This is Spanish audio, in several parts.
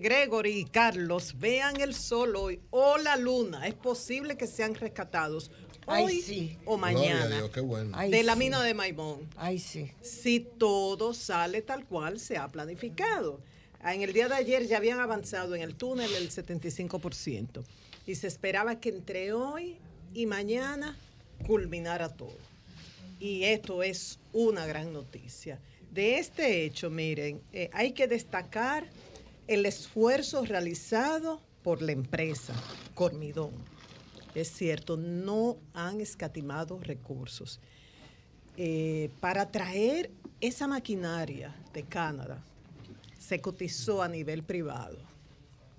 que Gregory y Carlos vean el sol hoy o la luna. Es posible que sean rescatados hoy o mañana de la mina de Maimón. Ay, sí. Si todo sale tal cual se ha planificado. Ah, en el día de ayer ya habían avanzado en el túnel el 75% y se esperaba que entre hoy y mañana culminara todo. Y esto es una gran noticia. De este hecho, miren, eh, hay que destacar el esfuerzo realizado por la empresa Cormidón. Es cierto, no han escatimado recursos. Eh, para traer esa maquinaria de Canadá, se cotizó a nivel privado.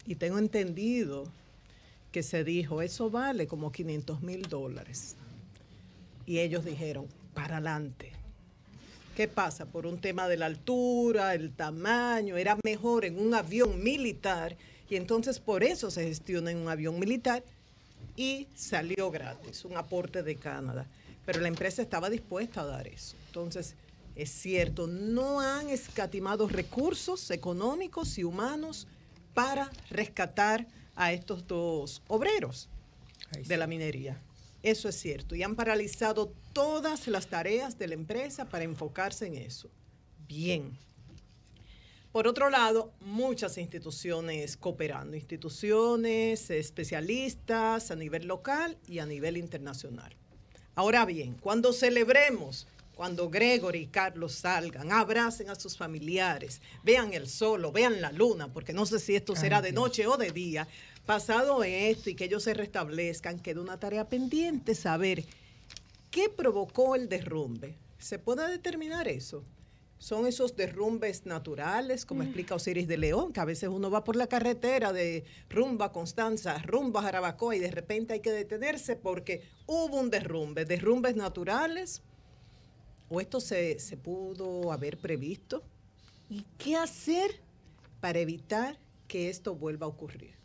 Y tengo entendido que se dijo, eso vale como 500 mil dólares. Y ellos dijeron, para adelante. ¿Qué pasa? Por un tema de la altura, el tamaño, era mejor en un avión militar y entonces por eso se gestiona en un avión militar y salió gratis, un aporte de Canadá. Pero la empresa estaba dispuesta a dar eso. Entonces, es cierto, no han escatimado recursos económicos y humanos para rescatar a estos dos obreros de la minería. Eso es cierto. Y han paralizado todas las tareas de la empresa para enfocarse en eso. Bien. Por otro lado, muchas instituciones cooperando, instituciones, especialistas a nivel local y a nivel internacional. Ahora bien, cuando celebremos cuando Gregory y Carlos salgan, abracen a sus familiares, vean el sol vean la luna, porque no sé si esto será de noche o de día. Pasado esto y que ellos se restablezcan, queda una tarea pendiente saber qué provocó el derrumbe. ¿Se puede determinar eso? Son esos derrumbes naturales, como mm. explica Osiris de León, que a veces uno va por la carretera de rumba a Constanza, rumba a Jarabacoa y de repente hay que detenerse porque hubo un derrumbe. Derrumbes naturales, ¿O esto se, pudo haber previsto? ¿Y qué hacer para evitar que esto vuelva a ocurrir?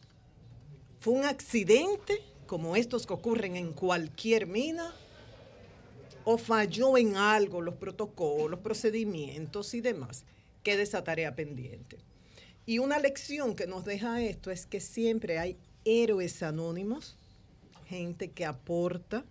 ¿Fue un accidente como estos que ocurren en cualquier mina? ¿O falló en algo los protocolos, procedimientos y demás? Queda esa tarea pendiente. Y una lección que nos deja esto es que siempre hay héroes anónimos, gente que aporta,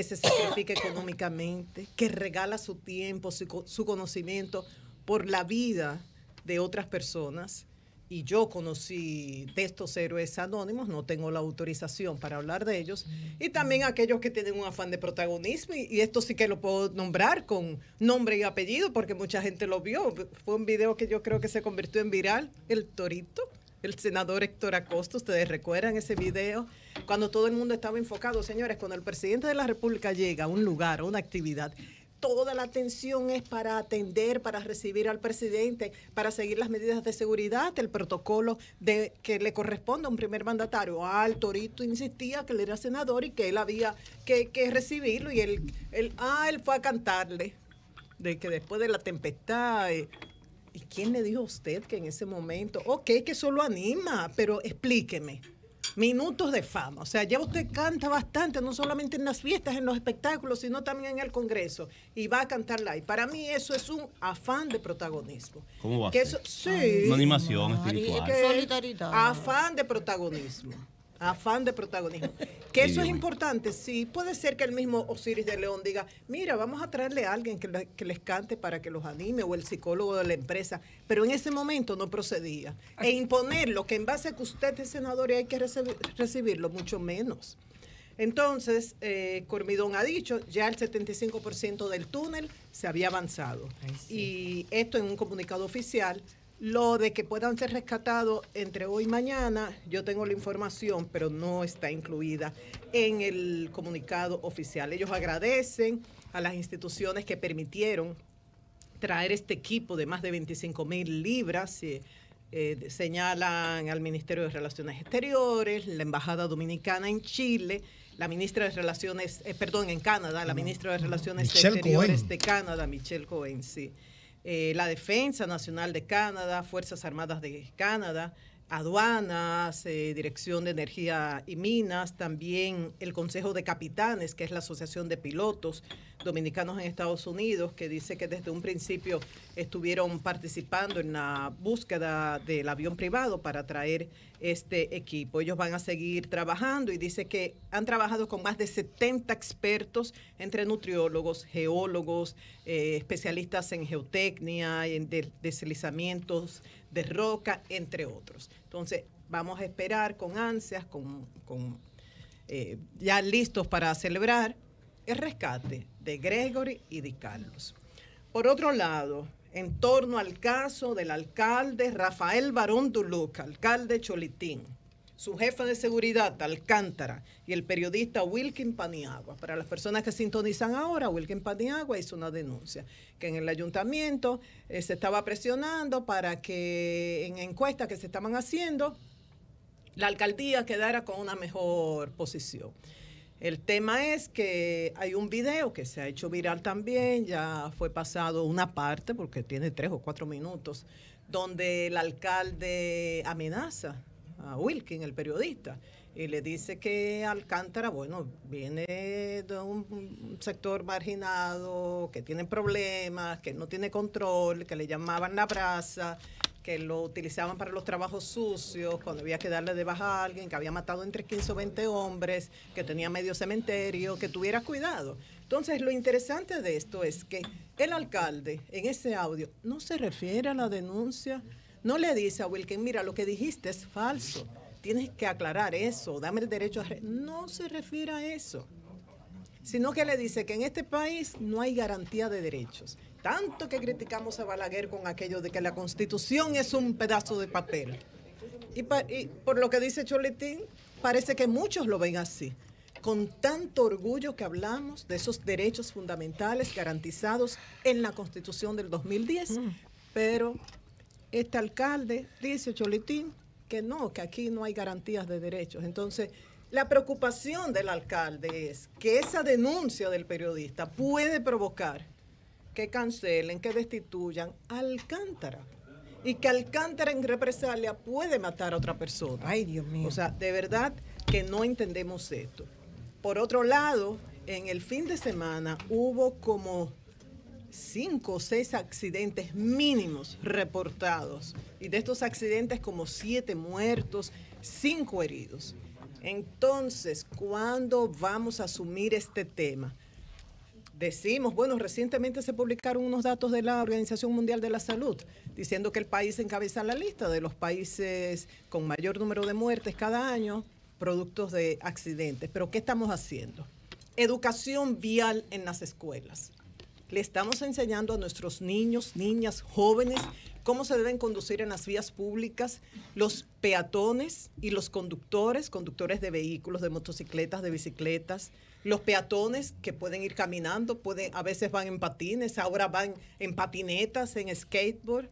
que se sacrifica económicamente, que regala su tiempo, su, conocimiento por la vida de otras personas. Y yo conocí de estos héroes anónimos, no tengo la autorización para hablar de ellos, y también aquellos que tienen un afán de protagonismo, y, esto sí que lo puedo nombrar con nombre y apellido, porque mucha gente lo vio. Fue un video que yo creo que se convirtió en viral, el torito el senador Héctor Acosta, ustedes recuerdan ese video, cuando todo el mundo estaba enfocado, señores, cuando el presidente de la República llega a un lugar, a una actividad, toda la atención es para atender, para recibir al presidente, para seguir las medidas de seguridad, el protocolo de que le corresponde a un primer mandatario. Ah, el Torito insistía que él era senador y que él había que, recibirlo y él, él, ah, él fue a cantarle de que después de la tempestad, eh, ¿Y quién le dijo a usted que en ese momento, ok, que eso lo anima, pero explíqueme? Minutos de fama. O sea, ya usted canta bastante, no solamente en las fiestas, en los espectáculos, sino también en el Congreso. Y va a cantarla. Y para mí eso es un afán de protagonismo. ¿Cómo va que Eso, sí. Una animación espiritual. Solidaridad. Afán de protagonismo afán de protagonismo. Que eso es importante, sí. Puede ser que el mismo Osiris de León diga, mira, vamos a traerle a alguien que, les cante para que los anime, o el psicólogo de la empresa, pero en ese momento no procedía. E imponerlo, que en base a que usted es senador y hay que recibirlo, mucho menos. Entonces, eh, Cormidón ha dicho, ya el 75% del túnel se había avanzado. Y esto en un comunicado oficial lo de que puedan ser rescatados entre hoy y mañana, yo tengo la información, pero no está incluida en el comunicado oficial. Ellos agradecen a las instituciones que permitieron traer este equipo de más de 25 mil libras. Eh, eh, señalan al Ministerio de Relaciones Exteriores, la Embajada Dominicana en Chile, la ministra de Relaciones, eh, perdón, en Canadá, la ministra de Relaciones Exteriores de Canadá, Michelle Cohen, sí. Eh, la Defensa Nacional de Canadá, Fuerzas Armadas de Canadá, aduanas, eh, Dirección de Energía y Minas, también el Consejo de Capitanes, que es la Asociación de Pilotos Dominicanos en Estados Unidos, que dice que desde un principio estuvieron participando en la búsqueda del avión privado para traer este equipo. Ellos van a seguir trabajando y dice que han trabajado con más de 70 expertos entre nutriólogos, geólogos, eh, especialistas en geotecnia, en deslizamientos de roca, entre otros. Entonces, vamos a esperar con ansias, con, eh, ya listos para celebrar el rescate de Gregory y de Carlos. Por otro lado, en torno al caso del alcalde Rafael Barón Duluc, alcalde Cholitín, su jefe de seguridad, Alcántara, y el periodista Wilkin Paniagua. Para las personas que sintonizan ahora, Wilkin Paniagua hizo una denuncia que en el ayuntamiento eh, se estaba presionando para que en encuestas que se estaban haciendo, la alcaldía quedara con una mejor posición. El tema es que hay un video que se ha hecho viral también, ya fue pasado una parte, porque tiene tres o cuatro minutos, donde el alcalde amenaza a Wilkin, el periodista, y le dice que Alcántara, bueno, viene de un sector marginado, que tiene problemas, que no tiene control, que le llamaban la brasa, que lo utilizaban para los trabajos sucios, cuando había que darle de baja a alguien, que había matado entre 15 o 20 hombres, que tenía medio cementerio, que tuviera cuidado. Entonces, lo interesante de esto es que el alcalde en ese audio no se refiere a la denuncia no le dice a Wilkin, mira, lo que dijiste es falso. Tienes que aclarar eso, dame el derecho a... No se refiere a eso, sino que le dice que en este país no hay garantía de derechos. Tanto que criticamos a Balaguer con aquello de que la constitución es un pedazo de papel. Y, por lo que dice Choletín, parece que muchos lo ven así. Con tanto orgullo que hablamos de esos derechos fundamentales garantizados en la constitución del 2010, mm. pero este alcalde dice, Cholitín, que no, que aquí no hay garantías de derechos. Entonces, la preocupación del alcalde es que esa denuncia del periodista puede provocar que cancelen, que destituyan a Alcántara. Y que Alcántara en represalia puede matar a otra persona. Ay, Dios mío. O sea, de verdad que no entendemos esto. Por otro lado, en el fin de semana hubo como cinco o seis accidentes mínimos reportados. Y de estos accidentes como siete muertos, cinco heridos. Entonces, ¿cuándo vamos a asumir este tema? Decimos, bueno, recientemente se publicaron unos datos de la Organización Mundial de la Salud diciendo que el país encabeza la lista de los países con mayor número de muertes cada año productos de accidentes. Pero ¿qué estamos haciendo? Educación vial en las escuelas le estamos enseñando a nuestros niños, niñas, jóvenes cómo se deben conducir en las vías públicas los peatones y los conductores, conductores de vehículos, de motocicletas, de bicicletas, los peatones que pueden ir caminando, pueden, a veces van en patines, ahora van en patinetas, en skateboard.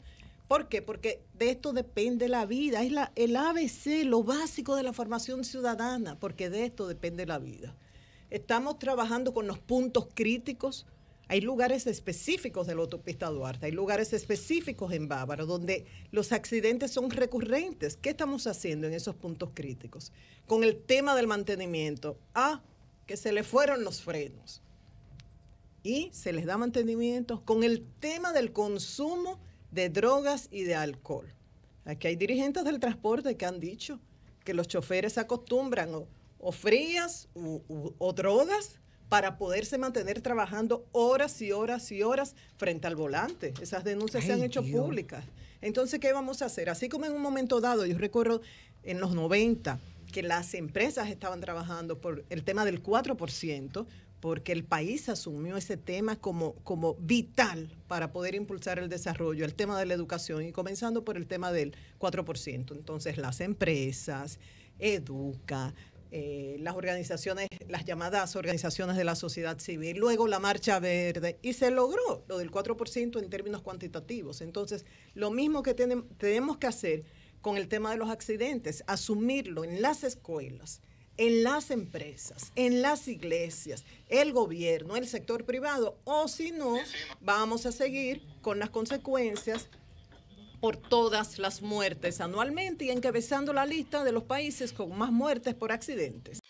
¿Por qué? Porque de esto depende la vida, es el ABC, lo básico de la formación ciudadana, porque de esto depende la vida. Estamos trabajando con los puntos críticos hay lugares específicos de la autopista Duarte, hay lugares específicos en Bávaro donde los accidentes son recurrentes. ¿Qué estamos haciendo en esos puntos críticos? Con el tema del mantenimiento. Ah, que se le fueron los frenos. Y se les da mantenimiento con el tema del consumo de drogas y de alcohol. Aquí hay dirigentes del transporte que han dicho que los choferes acostumbran o, frías o drogas para poderse mantener trabajando horas y horas y horas frente al volante. Esas denuncias se han hecho públicas. Entonces, ¿qué vamos a hacer? Así como en un momento dado, yo recuerdo en los 90 que las empresas estaban trabajando por el tema del 4%, porque el país asumió ese tema como, como vital para poder impulsar el desarrollo, el tema de la educación, y comenzando por el tema del 4%. Entonces, las empresas, Educa, eh, las organizaciones, las llamadas organizaciones de la sociedad civil, luego la Marcha Verde, y se logró lo del 4% en términos cuantitativos. Entonces, lo mismo que tenemos que hacer con el tema de los accidentes, asumirlo en las escuelas, en las empresas, en las iglesias, el gobierno, el sector privado, o si no, vamos a seguir con las consecuencias por todas las muertes anualmente y encabezando la lista de los países con más muertes por accidentes.